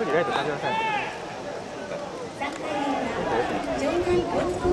の時ライト感じません。